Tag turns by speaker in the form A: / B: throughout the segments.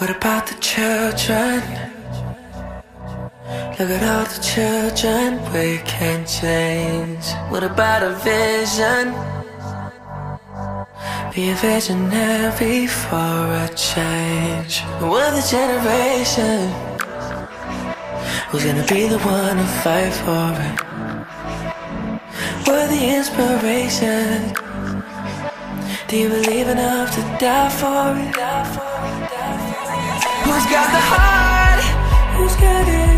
A: What about the children? Look at all the children we can change. What about a vision? Be a visionary for a change. We're the generation who's gonna be the one to fight for it. We're the inspiration. Do you believe enough to die for it? Die for it, die for it. Who's got the heart? Who's got it?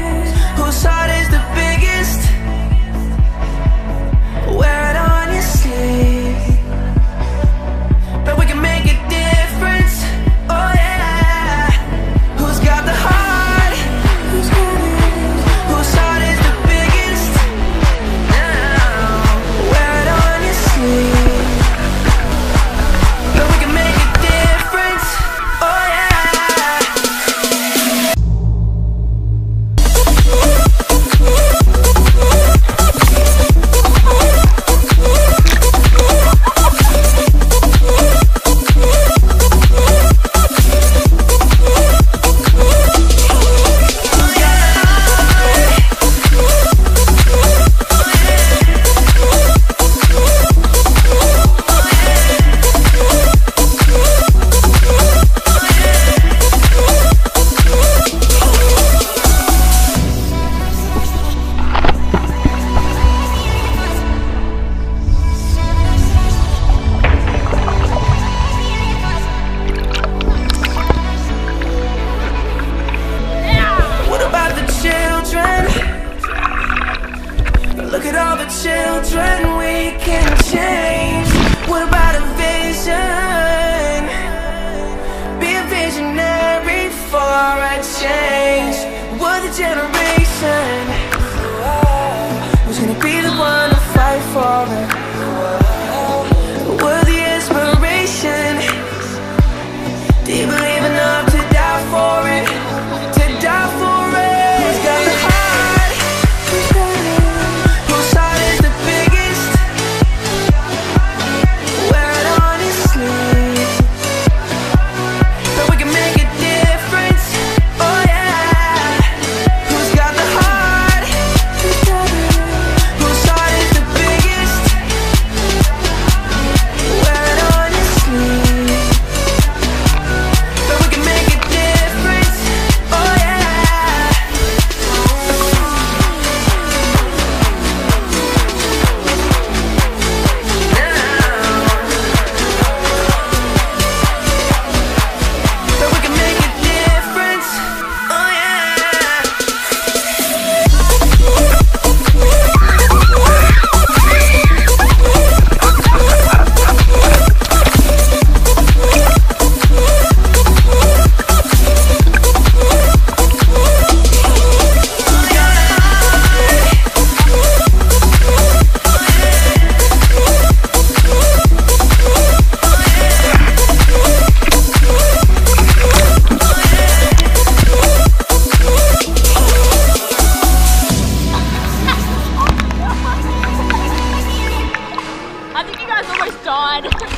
A: The children we can change. What about a vision? Be a visionary for a change. We're the generation who's gonna be the one to fight for it.
B: Almost